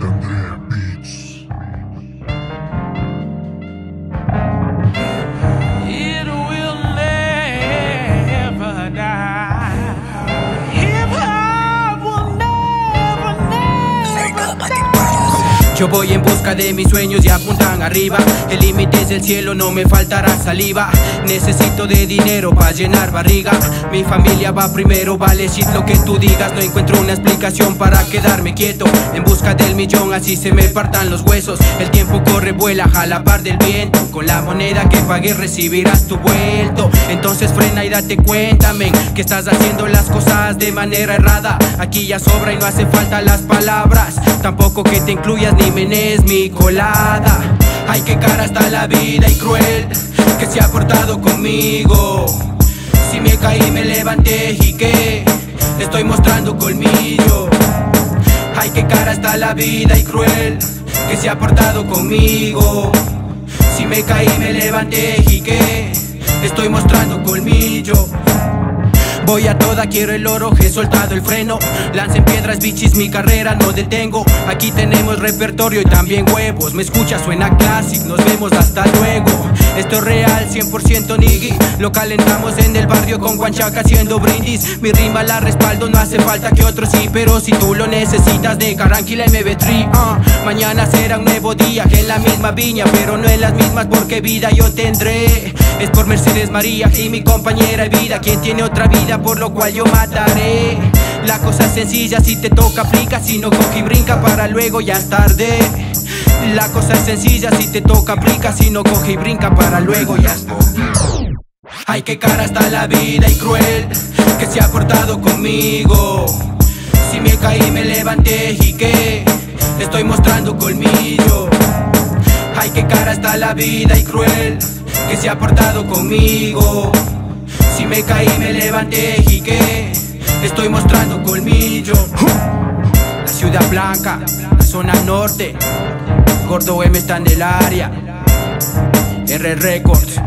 tendré Yo voy en busca de mis sueños y apuntan arriba. El límite es el cielo, no me faltará saliva. Necesito de dinero para llenar barriga. Mi familia va primero, vale shit lo que tú digas. No encuentro una explicación para quedarme quieto. En busca del millón, así se me partan los huesos. El tiempo corre, vuela, jala par del viento. Con la moneda que pagué recibirás tu vuelto. Entonces frena y date cuenta, que estás haciendo las cosas de manera errada. Aquí ya sobra y no hace falta las palabras. Tampoco que te incluyas ni menes mi colada. Ay, qué cara está la vida y cruel que se ha portado conmigo. Si me caí, me levanté y que estoy mostrando colmillo. Ay, qué cara está la vida y cruel que se ha portado conmigo. Si me caí, me levanté y que estoy mostrando colmillo. Voy a toda, quiero el oro, he soltado el freno. Lancen piedras, bichis, mi carrera no detengo. Aquí tenemos repertorio y también huevos. Me escucha, suena classic, nos vemos hasta luego. Esto es real, 100% nigga. Lo calentamos en el barrio con guanchaca haciendo brindis. Mi rima la respaldo, no hace falta que otros sí. Pero si tú lo necesitas, de Caranquila MB3. ah. Mañana será un nuevo día en la misma viña, pero no en las mismas porque vida yo tendré. Es por Mercedes María y mi compañera de vida, quien tiene otra vida por lo cual yo mataré. La cosa es sencilla, si te toca aplica, si no coge y brinca para luego ya es tarde. La cosa es sencilla, si te toca aplica, si no coge y brinca para luego ya es tarde. Ay, qué cara está la vida y cruel que se ha portado conmigo. Si me caí, me levanté y que estoy mostrando colmillo. Ay, qué cara está la vida y cruel que se ha portado conmigo. Si me caí, me levanté y que estoy mostrando colmillo. La ciudad blanca, la zona norte. Gordo M está en el área. R Records.